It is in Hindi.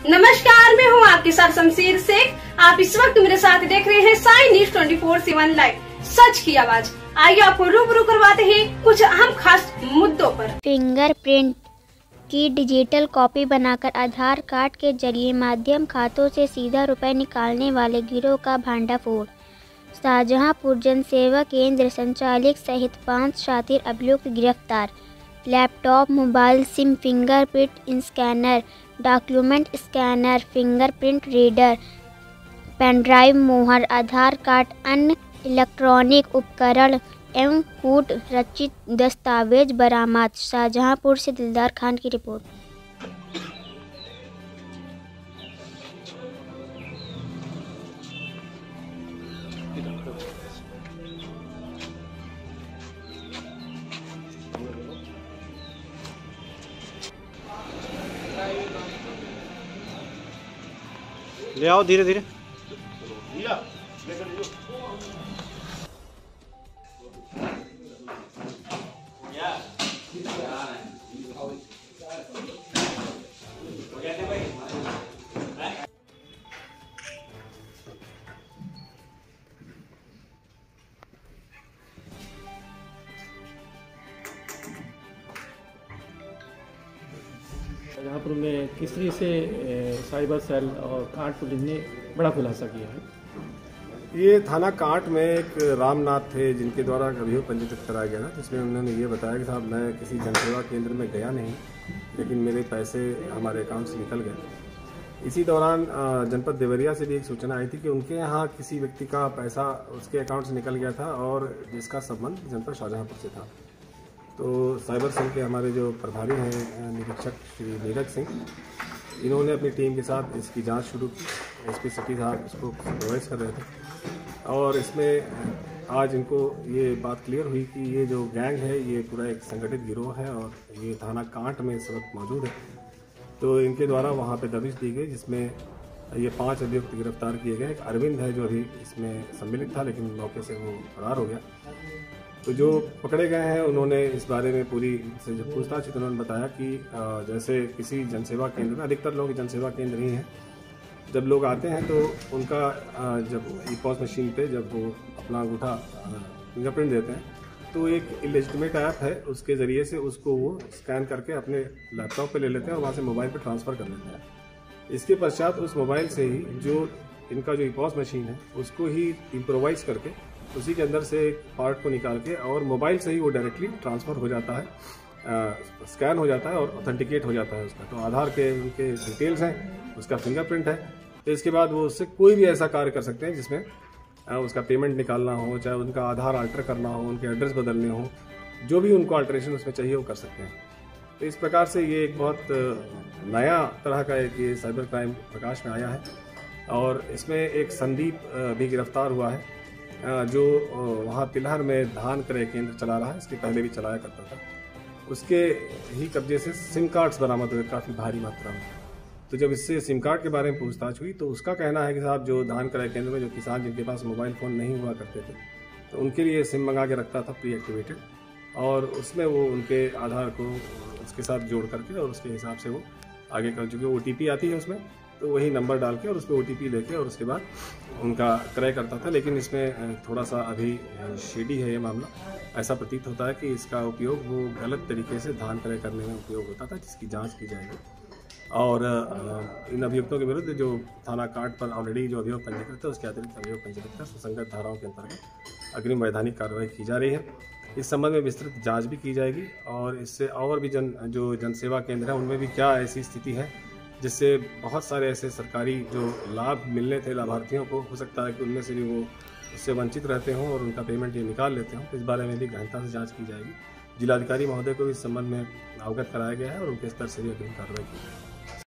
नमस्कार, मैं हूँ आपके साथ शमशीर शेख। आप इस वक्त मेरे साथ देख रहे हैं Sai news twenty four seven live. सच की आवाज़। आइए आपको रूबरू करवाते हैं कुछ अहम खास मुद्दों पर। फिंगरप्रिंट की डिजिटल कॉपी बनाकर आधार कार्ड के ज़रिए माध्यम खातों से सीधा रुपए निकालने वाले गिरोह का भांडाफोड़। शाहजहांपुर जनसेवा केंद्र संचालक सहित पाँच शातिर अभियुक्त गिरफ़्तार। Laptop, mobile, SIM, fingerprint scanner, document scanner, fingerprint reader pendrive मोहर, आधार कार्ड, अन्य इलेक्ट्रॉनिक उपकरण एवं कूट रचित दस्तावेज़ बरामद। शाहजहांपुर से दिलदार खान की रिपोर्ट। ले आओ धीरे धीरे शाहजहाँपुर में किस तरह से साइबर सेल और कांट पुलिस ने बड़ा खुलासा किया है। ये थाना कांट में एक रामनाथ थे, जिनके द्वारा अभियोग पंजीकृत कराया गया था, जिसमें उन्होंने ये बताया कि साहब, मैं किसी जनसेवा केंद्र में गया नहीं, लेकिन मेरे पैसे हमारे अकाउंट से निकल गए। इसी दौरान जनपद देवरिया से भी एक सूचना आई थी कि उनके यहाँ किसी व्यक्ति का पैसा उसके अकाउंट से निकल गया था और जिसका संबंध जनपद शाहजहाँपुर से था। तो साइबर सेल के हमारे जो प्रभारी हैं निरीक्षक श्री नीरज सिंह, इन्होंने अपनी टीम के साथ इसकी जाँच शुरू की। एसपी सिटी साहब इसको सुपरवाइज कर रहे थे। और इसमें आज इनको ये बात क्लियर हुई कि ये जो गैंग है, ये पूरा एक संगठित गिरोह है और ये थाना कांट में इस वक्त मौजूद है। तो इनके द्वारा वहाँ पे दबिश दी गई, जिसमें ये पाँच अभियुक्त गिरफ़्तार किए गए। एक अरविंद है जो अभी इसमें सम्मिलित था, लेकिन मौके से वो फरार हो गया। तो जो पकड़े गए हैं, उन्होंने इस बारे में पूरी से जब पूछताछ तो उन्होंने बताया कि जैसे किसी जनसेवा केंद्र में, अधिकतर लोग जनसेवा केंद्र ही हैं। जब लोग आते हैं तो उनका जब ई पॉस मशीन पे जब वो अपना अंगूठा फिंगरप्रिंट देते हैं तो एक इलेजिटमेट ऐप है, उसके ज़रिए से उसको वो स्कैन करके अपने लैपटॉप पे ले लेते हैं और वहाँ से मोबाइल पे ट्रांसफ़र कर लेते हैं। इसके पश्चात उस मोबाइल से ही जो इनका जो ई पॉस मशीन है, उसको ही इम्प्रोवाइज करके उसी के अंदर से एक पार्ट को निकाल के और मोबाइल से ही वो डायरेक्टली ट्रांसफ़र हो जाता है। स्कैन हो जाता है और ऑथेंटिकेट हो जाता है उसका। तो आधार के उनके डिटेल्स हैं, उसका फिंगरप्रिंट है। तो इसके बाद वो उससे कोई भी ऐसा कार्य कर सकते हैं जिसमें उसका पेमेंट निकालना हो, चाहे उनका आधार अल्टर करना हो, उनके एड्रेस बदलने हो, जो भी उनको अल्टरेशन उसमें चाहिए वो कर सकते हैं। तो इस प्रकार से ये एक बहुत नया तरह का एक ये साइबर क्राइम प्रकाश में आया है। और इसमें एक संदीप भी गिरफ़्तार हुआ है। जो वहाँ तिलहर में धान क्रय केंद्र चला रहा है, इसके पहले भी चलाया करता था। उसके ही कब्जे से सिम कार्ड्स बरामद हुए, काफ़ी भारी मात्रा में। तो जब इससे सिम कार्ड के बारे में पूछताछ हुई तो उसका कहना है कि साहब, जो धान क्रय केंद्र में, जो किसान जिनके पास मोबाइल फ़ोन नहीं हुआ करते थे तो उनके लिए सिम मंगा के रखता था प्री एक्टिवेटेड और उसमें वो उनके आधार को उसके साथ जोड़ करके और उसके हिसाब से वो आगे कर चुके ओटीपी आती है उसमें। तो वही नंबर डाल के और उस पर ओ लेके और उसके बाद उनका क्रय करता था, लेकिन इसमें थोड़ा सा अभी शेडी है ये मामला। ऐसा प्रतीत होता है कि इसका उपयोग वो गलत तरीके से धान क्रय करने में उपयोग होता था, जिसकी जाँच की जाएगी। और इन अभियुक्तों के विरुद्ध जो थाना कार्ड पर ऑलरेडी जो अभियोग पंजीकृत है, उसके अतिरिक्त अभियोग पंजीकृत कर सुसंगत धाराओं के अंतर्गत अग्रिम वैधानिक कार्रवाई की जा रही है। इस संबंध में विस्तृत जाँच भी की जाएगी और इससे और भी जन, जो जनसेवा केंद्र हैं, उनमें भी क्या ऐसी स्थिति है जिससे बहुत सारे ऐसे सरकारी जो लाभ मिलने थे लाभार्थियों को, हो सकता है कि उनमें से भी वो उससे वंचित रहते हों और उनका पेमेंट ये निकाल लेते हों। इस बारे में भी गहनता से जाँच की जाएगी। जिलाधिकारी महोदय को भी इस संबंध में अवगत कराया गया है और उनके स्तर से भी अग्रिम कार्रवाई की जाएगी।